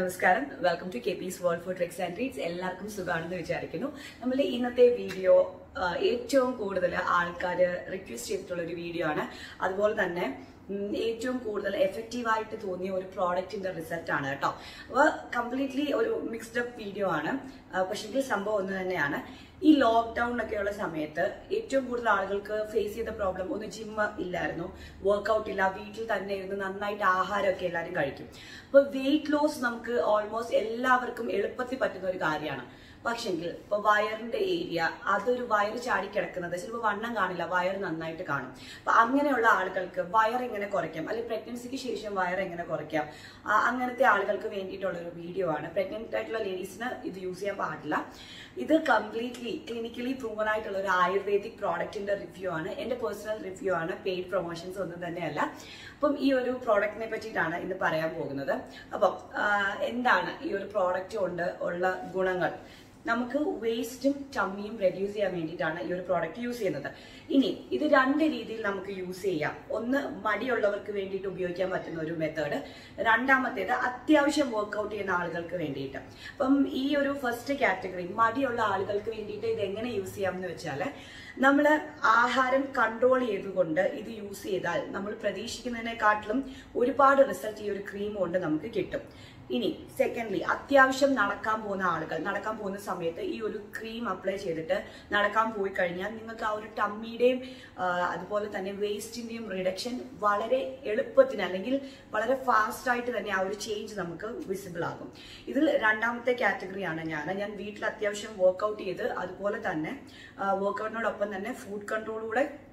നമസ്കാരം. Welcome to K peace world for tricks and treats എല്ലാവർക്കും സുഖമാണെന്ന് വിചാരിക്കുന്നു. നമ്മൾ ഇന്നത്തെ വീഡിയോ ഏറ്റവും കൂടുതൽ ആൾക്കാർ റിക്വസ്റ്റ് ചെയ്തിട്ടുള്ള ഒരു വീഡിയോ ആണ്. അതുപോലെ തന്നെ ഏറ്റവും കൂടുതൽ എഫക്റ്റീവ് ആയിട്ട് തോന്നിയ ഒരു പ്രോഡക്റ്റിന്റെ റിസൾട്ട് ആണ് കേട്ടോ. അപ്പോൾ കംപ്ലീറ്റ്ലി ഒരു മിക്സ്ഡ് അപ്പ് വീഡിയോ ആണ്. പക്ഷെങ്കിൽ സംഭവം ഒന്ന് തന്നെയാണ്. ഈ ലോക്ക്ഡൌൺ ഒക്കെയുള്ള സമയത്ത് ഏറ്റവും കൂടുതൽ ആളുകൾക്ക് ഫേസ് ചെയ്ത പ്രോബ്ലം ഒന്ന് ജിമ്മ ഇല്ലായിരുന്നു വർക്ക്ഔട്ട് ഇല്ല വീട്ടിൽ തന്നെ ഇരുന്ന് നന്നായിട്ട് ആഹാരമൊക്കെ എല്ലാവരും കഴിക്കും. അപ്പൊ വെയിറ്റ് ലോസ് നമുക്ക് ഓൾമോസ്റ്റ് എല്ലാവർക്കും എളുപ്പത്തിൽ പറ്റുന്ന ഒരു കാര്യമാണ്. പക്ഷെങ്കിൽ ഇപ്പൊ വയറിന്റെ ഏരിയ അതൊരു വയറ് ചാടി കിടക്കുന്നത് ചിലപ്പോൾ വണ്ണം കാണില്ല വയർ നന്നായിട്ട് കാണും. അപ്പൊ അങ്ങനെയുള്ള ആളുകൾക്ക് വയർ എങ്ങനെ കുറയ്ക്കാം? അല്ലെങ്കിൽ പ്രഗ്നൻസിക്ക് ശേഷം വയർ എങ്ങനെ കുറയ്ക്കാം? അങ്ങനത്തെ ആളുകൾക്ക് വേണ്ടിയിട്ടുള്ള ഒരു വീഡിയോ ആണ്. പ്രഗ്നന്റ് ആയിട്ടുള്ള ലേഡീസിന് ഇത് യൂസ് ചെയ്യാൻ പാടില്ല. ഇത് കംപ്ലീറ്റ്ലി ക്ലിനിക്കലി പ്രൂവൺ ആയിട്ടുള്ള ഒരു ആയുർവേദിക് പ്രോഡക്റ്റിന്റെ റിവ്യൂ ആണ്. എന്റെ പേഴ്സണൽ റിവ്യൂ ആണ്. പെയ്ഡ് പ്രൊമോഷൻസ് ഒന്നും തന്നെയല്ല. അപ്പം ഈ ഒരു പ്രോഡക്റ്റിനെ പറ്റിയിട്ടാണ് ഇന്ന് പറയാൻ പോകുന്നത്. അപ്പം എന്താണ് ഈ ഒരു പ്രോഡക്റ്റ് കൊണ്ട് ഉള്ള ഗുണങ്ങൾ? നമുക്ക് വേസ്റ്റും ടമ്മിയും റെഡ്യൂസ് ചെയ്യാൻ വേണ്ടിയിട്ടാണ് ഈ ഒരു പ്രോഡക്റ്റ് യൂസ് ചെയ്യുന്നത്. ഇനി ഇത് രണ്ട് രീതിയിൽ നമുക്ക് യൂസ് ചെയ്യാം. ഒന്ന് മടിയുള്ളവർക്ക് വേണ്ടിയിട്ട് ഉപയോഗിക്കാൻ പറ്റുന്ന ഒരു മെത്തേഡ് രണ്ടാമത്തേത് അത്യാവശ്യം വർക്ക്ഔട്ട് ചെയ്യുന്ന ആളുകൾക്ക് വേണ്ടിയിട്ട്. അപ്പം ഈ ഒരു ഫസ്റ്റ് കാറ്റഗറി മടിയുള്ള ആളുകൾക്ക് വേണ്ടിയിട്ട് ഇത് എങ്ങനെ യൂസ് ചെയ്യാം എന്ന് വെച്ചാൽ നമ്മൾ ആഹാരം കൺട്രോൾ ചെയ്തുകൊണ്ട് ഇത് യൂസ് ചെയ്താൽ നമ്മൾ പ്രതീക്ഷിക്കുന്നതിനെക്കാട്ടിലും ഒരുപാട് റിസൾട്ട് ഈ ഒരു ക്രീം കൊണ്ട് നമുക്ക് കിട്ടും. ഇനി സെക്കൻഡ്ലി അത്യാവശ്യം നടക്കാൻ പോകുന്ന ആളുകൾ നടക്കാൻ പോകുന്ന സമയത്ത് ഈ ഒരു ക്രീം അപ്ലൈ ചെയ്തിട്ട് നടക്കാൻ പോയി കഴിഞ്ഞാൽ നിങ്ങൾക്ക് ആ ഒരു ടമ്മിയുടെയും അതുപോലെ തന്നെ വേസ്റ്റിന്റെയും റിഡക്ഷൻ വളരെ എളുപ്പത്തിന് അല്ലെങ്കിൽ വളരെ ഫാസ്റ്റ് ആയിട്ട് തന്നെ ആ ഒരു ചേഞ്ച് നമുക്ക് വിസിബിൾ ആകും. ഇതിൽ രണ്ടാമത്തെ കാറ്റഗറിയാണ് ഞാൻ. ഞാൻ വീട്ടിൽ അത്യാവശ്യം വർക്കൗട്ട് ചെയ്ത് അതുപോലെ തന്നെ വർക്കൗട്ടിനോടൊപ്പം തന്നെ ഫുഡ് കൺട്രോൾ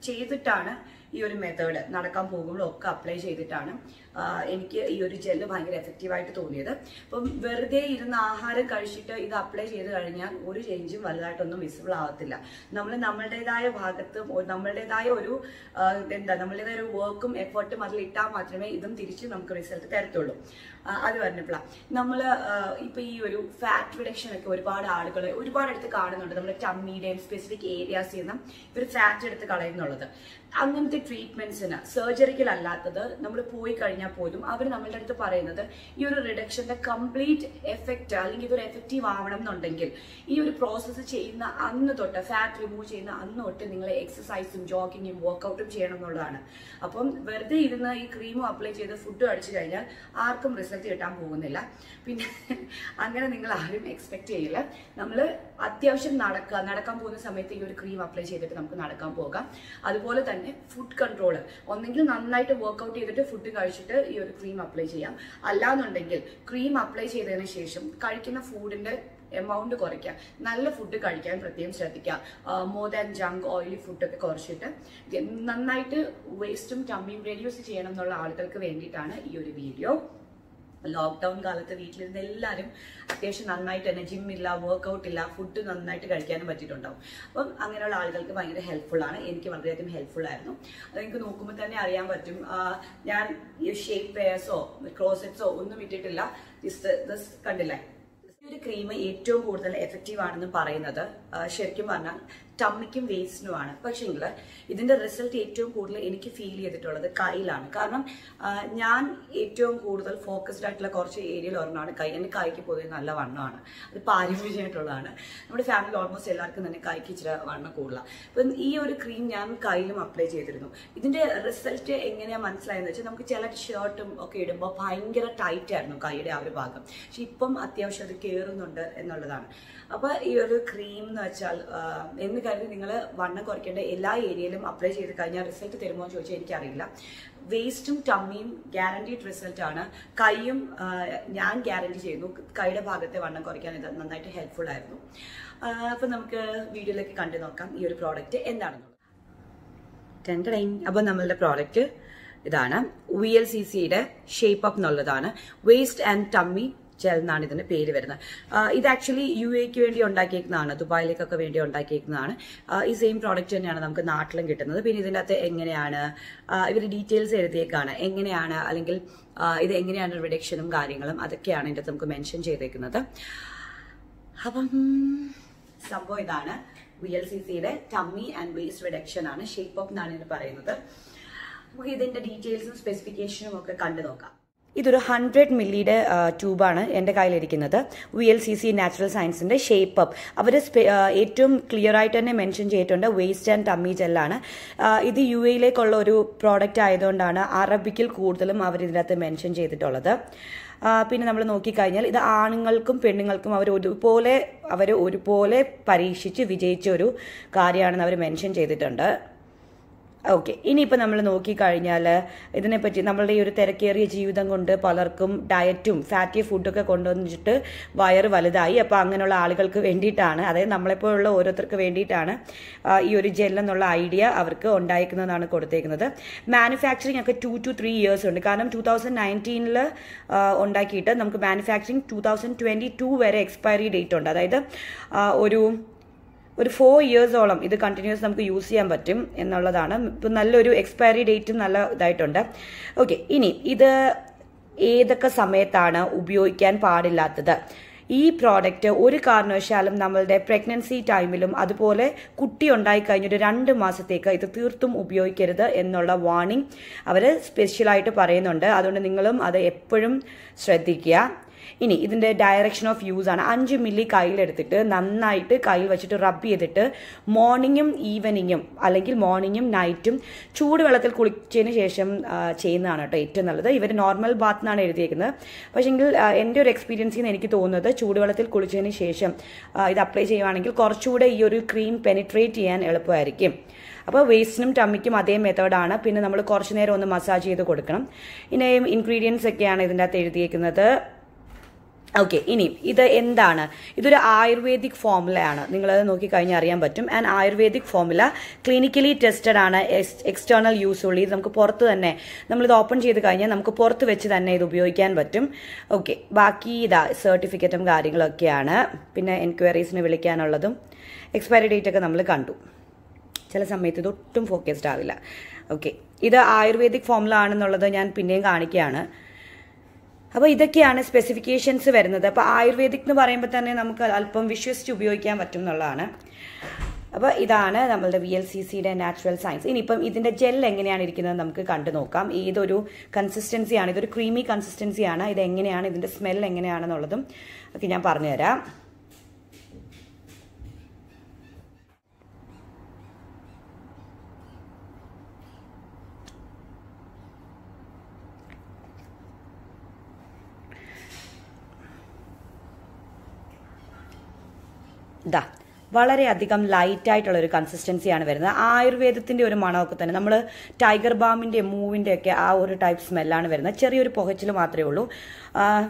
ചെയ്തിട്ടാണ് ഈ ഒരു മെത്തേഡ് നടക്കാൻ പോകുമ്പോഴും ഒക്കെ അപ്ലൈ ചെയ്തിട്ടാണ് എനിക്ക് ഈ ഒരു ജെല്ല് ഭയങ്കര എഫക്റ്റീവായിട്ട് തോന്നിയത്. അപ്പം വെറുതെ ഇരുന്ന് ആഹാരം കഴിച്ചിട്ട് ഇത് അപ്ലൈ ചെയ്ത് കഴിഞ്ഞാൽ ഒരു ചേഞ്ചും വലുതായിട്ടൊന്നും വിസിബിൾ ആവത്തില്ല. നമ്മൾ നമ്മളുടേതായ ഭാഗത്തും നമ്മളുടേതായ ഒരു എന്താ നമ്മളുടേതായ ഒരു വർക്കും എഫേർട്ടും അതിൽ ഇട്ടാൽ മാത്രമേ ഇതും തിരിച്ച് നമുക്ക് റിസൾട്ട് തരത്തുള്ളൂ. അത് പറഞ്ഞപ്പോഴാണ് നമ്മൾ ഇപ്പൊ ഈ ഒരു ഫാറ്റ് റിഡക്ഷൻ ഒക്കെ ഒരുപാട് ആളുകൾ ഒരുപാട് അടുത്ത് കാണുന്നുണ്ട്. നമ്മുടെ ടമ്മിയുടെയും സ്പെസിഫിക് ഏരിയാസിൽ നിന്ന് ഇവർ ഫാറ്റ് എടുത്ത് കളയുന്നുള്ളത്. അങ്ങനത്തെ ട്രീറ്റ്മെന്റ്സിന് സർജറിക്കൽ അല്ലാത്തത് നമ്മൾ പോയി കഴിഞ്ഞാൽ പോലും അവർ നമ്മളുടെ അടുത്ത് പറയുന്നത് ഈ ഒരു റിഡക്ഷന്റെ കംപ്ലീറ്റ് എഫക്റ്റ് അല്ലെങ്കിൽ ഇതൊരു എഫക്റ്റീവ് ആവണം എന്നുണ്ടെങ്കിൽ ഈ ഒരു പ്രോസസ്സ് ചെയ്യുന്ന അന്ന് തൊട്ട് ഫാറ്റ് റിമൂവ് ചെയ്യുന്ന അന്ന് തൊട്ട് നിങ്ങൾ എക്സസൈസും ജോഗിങ്ങും വർക്കൗട്ടും ചെയ്യണം എന്നുള്ളതാണ്. അപ്പം വെറുതെ ഇരുന്ന് ഈ ക്രീമും അപ്ലൈ ചെയ്ത് ഫുഡും അടിച്ചു കഴിഞ്ഞാൽ ആർക്കും റിസൾട്ട് കിട്ടാൻ പോകുന്നില്ല. പിന്നെ അങ്ങനെ നിങ്ങൾ ആരും എക്സ്പെക്ട് ചെയ്യില്ല. നമ്മൾ അത്യാവശ്യം നടക്കുക നടക്കാൻ പോകുന്ന സമയത്ത് ഈ ഒരു ക്രീം അപ്ലൈ ചെയ്തിട്ട് നമുക്ക് നടക്കാൻ പോകാം. അതുപോലെ തന്നെ ഫുഡ് കൺട്രോൾ ഒന്നെങ്കിൽ നന്നായിട്ട് വർക്ക്ഔട്ട് ചെയ്തിട്ട് ഫുഡ് കഴിച്ചിട്ട് ഈ ഒരു ക്രീം അപ്ലൈ ചെയ്യാം. അല്ലാന്നുണ്ടെങ്കിൽ ക്രീം അപ്ലൈ ചെയ്തതിന് ശേഷം കഴിക്കുന്ന ഫുഡിന്റെ എമൗണ്ട് കുറയ്ക്കുക. നല്ല ഫുഡ് കഴിക്കാൻ പ്രത്യേകം ശ്രദ്ധിക്കുക. മോർ ദാൻ ജങ്ക് ഓയിലി ഫുഡൊക്കെ കുറച്ചിട്ട് നന്നായിട്ട് വേസ്റ്റും ടമ്മിയും റെഡ്യൂസ് ചെയ്യണം എന്നുള്ള ആളുകൾക്ക് വേണ്ടിയിട്ടാണ് ഈ ഒരു വീഡിയോ ലോക്ക്ഡൌൺ കാലത്ത് വീട്ടിലിരുന്ന് എല്ലാവരും അത്യാവശ്യം നന്നായിട്ട് തന്നെ ജിമ്മില്ല വർക്കൗട്ട് ഇല്ല ഫുഡ് നന്നായിട്ട് കഴിക്കാനും പറ്റിയിട്ടുണ്ടാവും. അപ്പം അങ്ങനെയുള്ള ആളുകൾക്ക് ഭയങ്കര ഹെൽപ്ഫുൾ ആണ്. എനിക്ക് വളരെയധികം ഹെൽപ്ഫുൾ ആയിരുന്നു. അത് എനിക്ക് നോക്കുമ്പോൾ തന്നെ അറിയാൻ പറ്റും. ഞാൻ ഈ ഷേപ്പ് വെയേഴ്സോ ക്ലോസറ്റ്സോ ഒന്നും ഇട്ടിട്ടില്ല. ജസ്റ്റ് ദിസ് കണ്ടില്ലേ? ഒരു ക്രീം ഏറ്റവും കൂടുതൽ എഫക്റ്റീവ് ആണെന്ന് പറയുന്നത് ശരിക്കും പറഞ്ഞാൽ ടമ്മിക്കും വേസ്റ്റിനുമാണ് പക്ഷേങ്കിൽ ഇതിന്റെ റിസൾട്ട് ഏറ്റവും കൂടുതൽ എനിക്ക് ഫീൽ ചെയ്തിട്ടുള്ളത് കൈയിലാണ് കാരണം ഞാൻ ഏറ്റവും കൂടുതൽ ഫോക്കസ്ഡ് ആയിട്ടുള്ള കുറച്ച് ഏരിയയിൽ ഒരെണ്ണമാണ് കൈ. എന്റെ കൈക്ക് പൊതുവെ നല്ല വണ്ണമാണ്. അത് പാരമ്പര്യമായിട്ടുള്ളതാണ്. നമ്മുടെ ഫാമിലി ഓൾമോസ്റ്റ് എല്ലാവർക്കും തന്നെ കൈക്ക് ഇച്ചിരി വണ്ണം കൂടുതലാണ് അപ്പം ഈ ഒരു ക്രീം ഞാൻ കൈയിലും അപ്ലൈ ചെയ്തിരുന്നു. ഇതിന്റെ റിസൾട്ട് എങ്ങനെയാ മനസ്സിലായെന്ന് വെച്ചാൽ നമുക്ക് ചില ഷർട്ടും ഒക്കെ ഇടുമ്പോൾ ഭയങ്കര ടൈറ്റ് ആയിരുന്നു കൈയുടെ ആ ഒരു ഭാഗം. പക്ഷെ ഇപ്പം അത്യാവശ്യം അത് കയറുന്നുണ്ട് എന്നുള്ളതാണ്. അപ്പോൾ ഈ ഒരു ക്രീം എന്ന് വെച്ചാൽ എന്ന് കരുതി നിങ്ങൾ വണ്ണം കുറയ്ക്കേണ്ട എല്ലാ ഏരിയയിലും അപ്ലൈ ചെയ്ത് കഴിഞ്ഞാൽ റിസൾട്ട് തരുമോ എന്ന് ചോദിച്ചാൽ എനിക്കറിയില്ല. വേസ്റ്റും ടമ്മിയും ഗ്യാരണ്ടീഡ് റിസൾട്ട് ആണ്. കൈയും ഞാൻ ഗ്യാരണ്ടി ചെയ്യുന്നു കൈയുടെ ഭാഗത്തെ വണ്ണം കുറയ്ക്കാൻ ഇത് നന്നായിട്ട് ഹെൽപ്ഫുൾ ആയിരുന്നു. അപ്പോൾ അപ്പൊ നമുക്ക് വീഡിയോയിലേക്ക് കണ്ടു നോക്കാം ഈ ഒരു പ്രോഡക്റ്റ് എന്താണെന്നുള്ളത്. ടെൻഡൈൻ അപ്പോൾ നമ്മളുടെ പ്രോഡക്റ്റ് ഇതാണ്. വി എൽ സി സിയുടെ ഷേപ്പ് അപ്പ് എന്നുള്ളതാണ്. വേസ്റ്റ് ആൻഡ് ടമ്മി ജെൽ എന്നാണ് ഇതിന്റെ പേര് വരുന്നത്. ഇത് ആക്ച്വലി യു എക്ക് വേണ്ടി ഉണ്ടാക്കിയേക്കുന്നതാണ്. ദുബായിലേക്കൊക്കെ വേണ്ടി ഉണ്ടാക്കിയേക്കുന്നതാണ്. ഈ സെയിം പ്രോഡക്റ്റ് തന്നെയാണ് നമുക്ക് നാട്ടിലും കിട്ടുന്നത്. പിന്നെ ഇതിന്റെ അകത്ത് എങ്ങനെയാണ്? ഇവർ ഡീറ്റെയിൽസ് എഴുതിയേക്കാണ്. എങ്ങനെയാണ്? അല്ലെങ്കിൽ ഇത് എങ്ങനെയാണ് റിഡക്ഷനും കാര്യങ്ങളും അതൊക്കെയാണ് ഇതിന്റെ നമുക്ക് മെൻഷൻ ചെയ്തേക്കുന്നത്. അപ്പം സംഭവം ഇതാണ്. വി എൽ സി സിയുടെ ടമ്മി ആൻഡ് വേസ്റ്റ് റിഡക്ഷൻ ആണ്. ഷേപ്പ് ഓഫ് എന്നാണ് ഇത് പറയുന്നത്. നമുക്ക് ഇതിന്റെ ഡീറ്റെയിൽസും സ്പെസിഫിക്കേഷനും ഒക്കെ കണ്ടു നോക്കാം. ഇതൊരു ഹൺഡ്രഡ് മില്ലിയുടെ ട്യൂബാണ് എന്റെ കയ്യിലിരിക്കുന്നത്. V L C C natural സയൻസിന്റെ ഷേപ്പ് അപ്പ് അവർ ഏറ്റവും ക്ലിയർ ആയിട്ട് തന്നെ മെൻഷൻ ചെയ്തിട്ടുണ്ട് വേസ്റ്റ് ആൻഡ് ടമ്മി ജെല്ലാണ് ഇത് യു എയിലേക്കുള്ള ഒരു പ്രോഡക്റ്റ് ആയതുകൊണ്ടാണ് അറബിക്കിൽ കൂടുതലും അവർ ഇതിനകത്ത് മെൻഷൻ ചെയ്തിട്ടുള്ളത്. പിന്നെ നമ്മൾ നോക്കിക്കഴിഞ്ഞാൽ ഇത് ആണുങ്ങൾക്കും പെണ്ണുങ്ങൾക്കും അവർ ഒരുപോലെ അവർ ഒരുപോലെ പരീക്ഷിച്ച് വിജയിച്ച ഒരു കാര്യമാണെന്ന് അവർ മെൻഷൻ ചെയ്തിട്ടുണ്ട്. ഓക്കെ ഇനിയിപ്പോൾ നമ്മൾ നോക്കിക്കഴിഞ്ഞാൽ ഇതിനെപ്പറ്റി നമ്മളുടെ ഈ ഒരു തിരക്കേറിയ ജീവിതം കൊണ്ട് പലർക്കും ഡയറ്റും ഫാറ്റി ഫുഡൊക്കെ കൊണ്ടുവന്നിട്ട് വയറ് വലുതായി. അപ്പോൾ അങ്ങനെയുള്ള ആളുകൾക്ക് വേണ്ടിയിട്ടാണ് അതായത് നമ്മളെപ്പോലുള്ള ഓരോരുത്തർക്ക് വേണ്ടിയിട്ടാണ് ഈ ഒരു ജെൽ എന്നുള്ള ഐഡിയ അവർക്ക് ഉണ്ടായിരിക്കുന്നതാണ് കൊടുത്തേക്കുന്നത്. മാനുഫാക്ചറിങ് ഒക്കെ ടു ടു ത്രീ ഇയേഴ്സ് ഉണ്ട്. കാരണം ടൂ തൗസൻഡ് നയന്റീനിൽ ഉണ്ടാക്കിയിട്ട് നമുക്ക് manufacturing two thousand twenty two വരെ എക്സ്പയറി ഡേറ്റ് ഉണ്ട്. അതായത് ഒരു ഒരു ഫോർ ഇയേഴ്സോളം ഇത് കണ്ടിന്യൂസ് നമുക്ക് യൂസ് ചെയ്യാൻ പറ്റും എന്നുള്ളതാണ്. ഇപ്പം നല്ലൊരു എക്സ്പയറി ഡേറ്റും നല്ല ഇതായിട്ടുണ്ട്. ഓക്കെ ഇനി ഇത് ഏതൊക്കെ സമയത്താണ് ഉപയോഗിക്കാൻ പാടില്ലാത്തത്? ഈ പ്രോഡക്റ്റ് ഒരു കാരണവശാലും നമ്മളുടെ പ്രഗ്നൻസി ടൈമിലും അതുപോലെ കുട്ടി ഉണ്ടായി കഴിഞ്ഞൊരു രണ്ട് മാസത്തേക്ക് ഇത് തീർത്തും ഉപയോഗിക്കരുത് എന്നുള്ള വാർണിംഗ് അവർ സ്പെഷ്യലായിട്ട് പറയുന്നുണ്ട്. അതുകൊണ്ട് നിങ്ങളും അത് എപ്പോഴും ശ്രദ്ധിക്കുക. ഇനി ഇതിന്റെ ഡയറക്ഷൻ ഓഫ് യൂസ് ആണ്. അഞ്ച് മില്ലി കയ്യിലെടുത്തിട്ട് നന്നായിട്ട് കയ്യിൽ വെച്ചിട്ട് റബ്ബ് ചെയ്തിട്ട് മോർണിംഗും ഈവനിങ്ങും അല്ലെങ്കിൽ മോർണിംഗും നൈറ്റും ചൂടുവെള്ളത്തിൽ കുളിച്ചതിന് ശേഷം ചെയ്യുന്നതാണ് കേട്ടോ ഏറ്റവും നല്ലത്. ഇവർ നോർമൽ ബാത്ത് എന്നാണ് എഴുതിയിരിക്കുന്നത് പക്ഷേങ്കിൽ എന്റെ ഒരു എക്സ്പീരിയൻസിൽ നിന്ന് എനിക്ക് തോന്നുന്നത് ചൂടുവെള്ളത്തിൽ കുളിച്ചതിന് ശേഷം ഇത് അപ്ലൈ ചെയ്യുവാണെങ്കിൽ കുറച്ചുകൂടെ ഈ ഒരു ക്രീം പെനിട്രേറ്റ് ചെയ്യാൻ എളുപ്പമായിരിക്കും. അപ്പോൾ വേസ്റ്റിനും ടമ്മിക്കും അതേ മെത്തേഡാണ് പിന്നെ നമ്മൾ കുറച്ച് നേരം ഒന്ന് മസാജ് ചെയ്ത് കൊടുക്കണം. ഇനിയും ഇൻഗ്രീഡിയൻസ് ഒക്കെയാണ് ഇതിന്റെ അകത്ത് എഴുതിയേക്കുന്നത്. ഓക്കെ ഇനി ഇത് എന്താണ്? ഇതൊരു ആയുർവേദിക് ഫോമുലയാണ് നിങ്ങളത് നോക്കിക്കഴിഞ്ഞാൽ അറിയാൻ പറ്റും. And ayurvedic formula clinically tested ആണ്. എക്സ്റ്റേണൽ യൂസ് ഉള്ളി. ഇത് നമുക്ക് പുറത്ത് തന്നെ നമ്മളിത് ഓപ്പൺ ചെയ്ത് കഴിഞ്ഞാൽ നമുക്ക് പുറത്ത് വെച്ച് തന്നെ ഇത് ഉപയോഗിക്കാൻ പറ്റും. ഓക്കെ ബാക്കി ഇതാ സർട്ടിഫിക്കറ്റും കാര്യങ്ങളൊക്കെയാണ്. പിന്നെ എൻക്വയറീസിന് വിളിക്കാനുള്ളതും. എക്സ്പയറി ഡേറ്റ് ഒക്കെ നമ്മൾ കണ്ടു. ചില സമയത്ത് ഇത് ഒട്ടും ഫോക്കസ്ഡ് ആവില്ല. ഓക്കെ ഇത് ആയുർവേദിക് ഫോമുല ആണെന്നുള്ളത് ഞാൻ പിന്നെയും കാണിക്കുകയാണ്. അപ്പോൾ ഇതൊക്കെയാണ് സ്പെസിഫിക്കേഷൻസ് വരുന്നത്. അപ്പോൾ ആയുർവേദിക് എന്ന് പറയുമ്പോൾ തന്നെ നമുക്ക് അല്പം വിശ്വസിച്ച് ഉപയോഗിക്കാൻ പറ്റും എന്നുള്ളതാണ്. അപ്പോൾ ഇതാണ് നമ്മളുടെ വി എൽ സി സിയുടെ നാച്ചുറൽ സയൻസ് ഇനിയിപ്പം ഇതിന്റെ ജെൽ എങ്ങനെയാണ് ഇരിക്കുന്നത് നമുക്ക് കണ്ടു നോക്കാം. ഏതൊരു കൺസിസ്റ്റൻസിയാണ് ഇതൊരു ക്രീമി കൺസിസ്റ്റൻസിയാണ് ഇത് എങ്ങനെയാണ് ഇതിന്റെ സ്മെൽ എങ്ങനെയാണെന്നുള്ളതും ഒക്കെ ഞാൻ പറഞ്ഞുതരാം. ഇതാ വളരെയധികം ലൈറ്റ് ആയിട്ടുള്ള ഒരു കൺസിസ്റ്റൻസിയാണ് വരുന്നത്. ആയുർവേദത്തിന്റെ ഒരു മണമൊക്കെ തന്നെ നമ്മൾ ടൈഗർ ബാമിന്റെ മൂവിന്റെ ഒക്കെ ആ ഒരു ടൈപ്പ് സ്മെല്ലാണ് വരുന്നത്. ചെറിയൊരു പുകച്ചിൽ മാത്രമേ ഉള്ളൂ.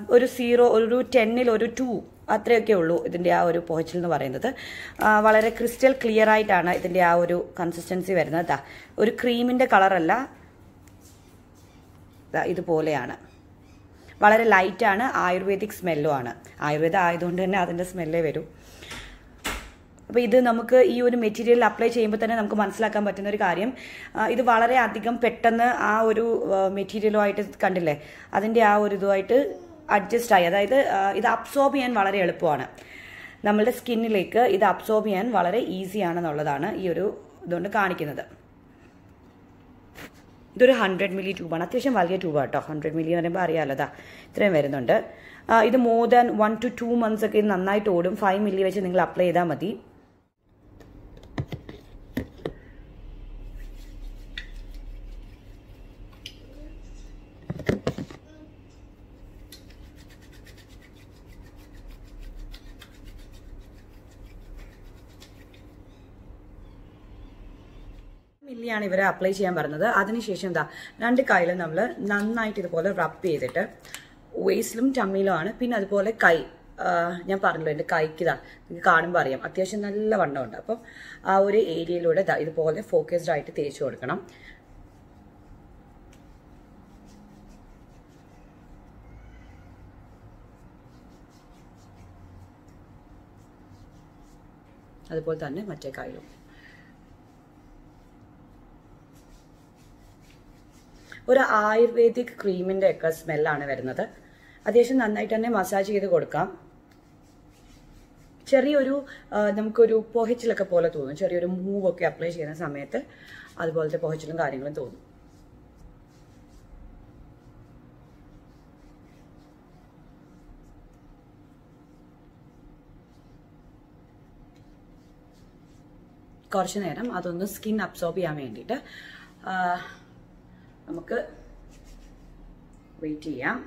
ഒരു സീറോ ഒരു ടെന്നിൽ ഒരു ടു അത്രയൊക്കെ ഉള്ളൂ ഇതിന്റെ ആ ഒരു പുകച്ചിൽ എന്ന് പറയുന്നത്. വളരെ ക്രിസ്റ്റൽ ക്ലിയർ ആയിട്ടാണ് ഇതിന്റെ ആ ഒരു കൺസിസ്റ്റൻസി വരുന്നത്. ദാ ഒരു ക്രീമിന്റെ കളറല്ല. ദാ ഇതുപോലെയാണ്. വളരെ ലൈറ്റാണ് ആയുർവേദിക് സ്മെല്ലും ആണ്. ആയുർവേദം ആയതുകൊണ്ട് തന്നെ അതിന്റെ സ്മെല്ലേ വരൂ. അപ്പോൾ ഇത് നമുക്ക് ഈ ഒരു മെറ്റീരിയൽ അപ്ലൈ ചെയ്യുമ്പോൾ തന്നെ നമുക്ക് മനസ്സിലാക്കാൻ പറ്റുന്ന ഒരു കാര്യം. ഇത് വളരെ അധികം പെട്ടെന്ന് ആ ഒരു മെറ്റീരിയലുമായിട്ട് കണ്ടില്ലേ? അതിന്റെ ആ ഒരു ഇതുമായിട്ട് അഡ്ജസ്റ്റ് ആയി. അതായത് ഇത് അബ്സോർബ് ചെയ്യാൻ വളരെ എളുപ്പമാണ്. നമ്മളുടെ സ്കിന്നിലേക്ക് ഇത് അബ്സോർബ് ചെയ്യാൻ വളരെ ഈസിയാണെന്നുള്ളതാണ് ഈ ഒരു ഇതുകൊണ്ട് കാണിക്കുന്നത്. ഇതൊരു ഹൺഡ്രഡ് മില്ലി ട്യൂബാണ് അത്യാവശ്യം വലിയ ട്യൂബാണ് കേട്ടോ. ഹൺഡ്രഡ് മില്ലി എന്ന് പറയുമ്പോൾ അറിയാമല്ലോ ഇത്രയും വരുന്നുണ്ട്. ഇത് more than one two two months ഒക്കെ നന്നായിട്ട് ഓടും. ഫൈവ് മില്ലി വെച്ച് നിങ്ങൾ അപ്ലൈ ചെയ്താൽ മതി. മില്ലിയാണ് ഇവരെ അപ്ലൈ ചെയ്യാൻ പറഞ്ഞത്. അതിനുശേഷം എന്താ രണ്ട് കൈയിലും നമ്മൾ നന്നായിട്ട് ഇതുപോലെ റബ്ബ് ചെയ്തിട്ട് വേസ്റ്റിലും ടമ്മിയിലുമാണ് പിന്നെ അതുപോലെ കൈ ഞാൻ പറഞ്ഞല്ലോ എന്റെ കൈക്ക് ഇതാ നിങ്ങൾക്ക് കാണുമ്പോൾ അറിയാം. അത്യാവശ്യം നല്ല വണ്ണമുണ്ട് അപ്പം ആ ഒരു ഏരിയയിലൂടെ ഇതുപോലെ ഫോക്കസ്ഡ് ആയിട്ട് തേച്ച് കൊടുക്കണം. അതുപോലെ തന്നെ മറ്റേ കൈയിലും ഒരു ആയുർവേദിക് ക്രീമിന്റെ ഒക്കെ സ്മെല്ലാണ് വരുന്നത്. അത്യാവശ്യം നന്നായിട്ട് തന്നെ മസാജ് ചെയ്ത് കൊടുക്കാം. ചെറിയൊരു നമുക്കൊരു പൊഹച്ചിലൊക്കെ പോലെ തോന്നും. ചെറിയൊരു മൂവൊക്കെ അപ്ലൈ ചെയ്യുന്ന സമയത്ത് അതുപോലത്തെ പൊഹച്ചിലും കാര്യങ്ങളും തോന്നും. കുറച്ചു നേരം അതൊന്ന് സ്കിൻ അബ്സോർബ് ചെയ്യാൻ വേണ്ടിയിട്ട് നമുക്ക് വെയിറ്റ് ചെയ്യാം.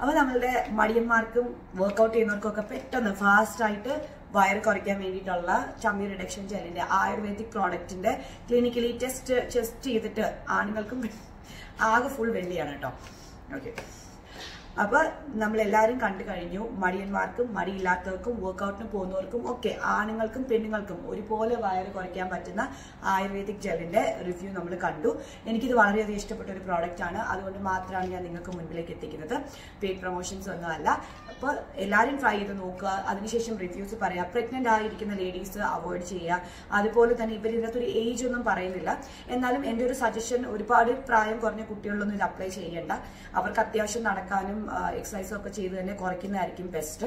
അപ്പൊ നമ്മളുടെ മടിയന്മാർക്കും വർക്ക്ഔട്ട് ചെയ്യുന്നവർക്കും ഒക്കെ പെട്ടെന്ന് ഫാസ്റ്റ് ആയിട്ട് വയർ കുറയ്ക്കാൻ വേണ്ടിയിട്ടുള്ള ചമ്മി റിഡക്ഷൻ ജെല്ലിന്റെ ആയുർവേദിക് പ്രോഡക്റ്റിന്റെ ക്ലിനിക്കലി ടെസ്റ്റ് ടെസ്റ്റ് ചെയ്തിട്ട് ആണുങ്ങൾക്കും ആകെ ഫുൾ വെള്ളിയാണ് കേട്ടോ ഓക്കെ അപ്പൊ നമ്മൾ എല്ലാവരും കണ്ടു കഴിഞ്ഞു. മടിയന്മാർക്കും മടിയില്ലാത്തവർക്കും വർക്കൗട്ടിന് പോകുന്നവർക്കും ഒക്കെ ആണുങ്ങൾക്കും പെണ്ണുങ്ങൾക്കും ഒരുപോലെ വയറ് കുറയ്ക്കാൻ പറ്റുന്ന ആയുർവേദിക് ജെല്ലിന്റെ റിവ്യൂ നമ്മൾ കണ്ടു. എനിക്കിത് വളരെയധികം ഇഷ്ടപ്പെട്ട ഒരു പ്രോഡക്റ്റ് ആണ്. അതുകൊണ്ട് മാത്രമാണ് ഞാൻ നിങ്ങൾക്ക് മുന്നിലേക്ക് എത്തിക്കുന്നത്. പെയ്ഡ് പ്രൊമോഷൻസ് ഒന്നും അല്ല അപ്പോൾ എല്ലാവരും ട്രൈ ചെയ്ത് നോക്കുക. അതിനുശേഷം റിവ്യൂസ് പറയാ. പ്രഗ്നന്റ് ആയിരിക്കുന്ന ലേഡീസ് അവോയ്ഡ് ചെയ്യുക. അതുപോലെ തന്നെ ഇവർ ഇതിനകത്ത് ഒരു ഏജ് ഒന്നും പറയുന്നില്ല. എന്നാലും എന്റെ ഒരു സജഷൻ ഒരുപാട് പ്രായം കുറഞ്ഞ കുട്ടികളിലൊന്നും ഇത് അപ്ലൈ ചെയ്യേണ്ട. അവർക്ക് അത്യാവശ്യം നടക്കാനും എക്സസൈസും ഒക്കെ ചെയ്ത് തന്നെ കുറയ്ക്കുന്നതായിരിക്കും ബെസ്റ്റ്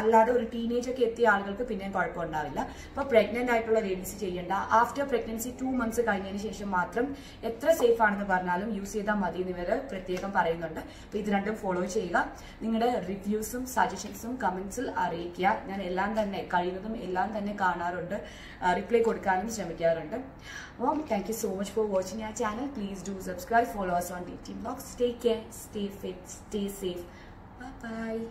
അല്ലാതെ ഒരു ടീനേജ് ഒക്കെ എത്തിയ ആളുകൾക്ക് പിന്നെയും കുഴപ്പമുണ്ടാവില്ല. അപ്പോൾ പ്രഗ്നന്റ് ആയിട്ടുള്ള ലേഡീസ് ചെയ്യേണ്ട. ആഫ്റ്റർ പ്രഗ്നൻസി ടു മന്ത്സ് കഴിഞ്ഞതിന് ശേഷം മാത്രം എത്ര സേഫ് ആണെന്ന് പറഞ്ഞാലും യൂസ് ചെയ്താൽ മതി എന്നിവർ പ്രത്യേകം പറയുന്നുണ്ട്. അപ്പോൾ ഇത് രണ്ടും ഫോളോ ചെയ്യുക. നിങ്ങളുടെ റിവ്യൂസും സജഷൻസും കമന്റ്സിൽ അറിയിക്കുക. ഞാൻ എല്ലാം തന്നെ കഴിയുന്നതും എല്ലാം തന്നെ കാണാറുണ്ട്. റിപ്ലൈ കൊടുക്കാനും ശ്രമിക്കാറുണ്ട്. അപ്പം thank you so much for watching ആ channel please do subscribe follow us on D Vlogs. Take care, stay fit, stay safe. Bye bye.